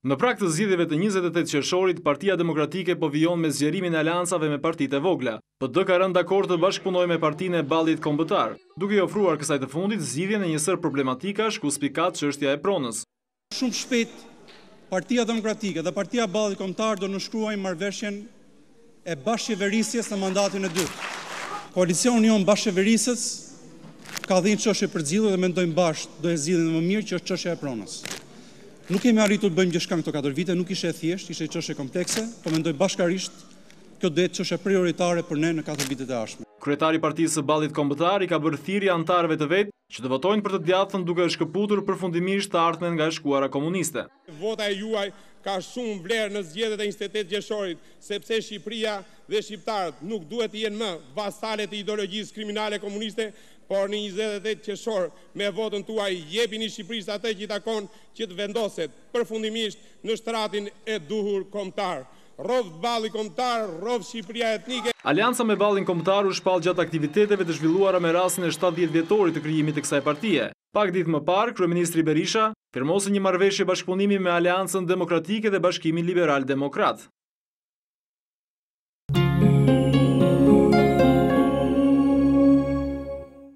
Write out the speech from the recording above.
Në prag të zgjedhjeve të njëzet e tetë qershorit, Partia Demokratike po vijon me zgjerimin e aleancave me partitë e vogla. PD ka rënë dakord të bashkëpunojë me Partinë e Ballit Kombëtar, duke i ofruar kësaj të fundit zgjidhjen e një sërë problematikash ku spikat çështja e pronës. Shumë shpejt Partia Demokratike dhe Partia e Ballit Kombëtar do nënshkruajnë marrëveshjen e bashkëqeverisjes në mandatin e dytë. Koalicioni jonë bashkëqeverisës ka dhe një çështje për zgjidhje dhe mendojmë bashkë do e zgjidhim më mirë që është çështja e pronës. Nuk kemi arritur të bëjmë gjithçka në këto katër vite, nuk ishte e thjeshtë, ishte një çështje komplekse, po mendoj bashkarisht kjo do jetë çështja prioritare për ne në katër vitet e ardhshme. Kryetari i Partisë së Ballit Kombëtar i ka bërë thirrje anëtarëve të vet që të votojnë për të djathtën duke shkëputur përfundimisht të ardhmen nga e shkuara komuniste. Vota e juaj ka shumë vlerë në zgjedhjet e njëzet e tetë qershorit, sepse Shqipëria dhe shqiptarët nuk duhet të jenë më vasale të ideologjisë kriminale komuniste, por në njëzet e tetë qershor me votën tuaj jepini Shqipërisë atë që i takon që të vendoset përfundimisht në shtratin e duhur kombëtar. Rroftë Balli Kombëtar, rroftë Shqipëria Etnike! Aleanca me Ballin Kombëtar u shpall gjatë aktiviteteve të zhvilluara me rastin e shtatëdhjetë vjetorit të krijimit të kësaj partie. Pak ditë më parë, kryeministri Berisha, firmosi një marrëveshje bashkëpunimi me Aleancën Demokratike dhe Bashkimin Liberal Demokrat.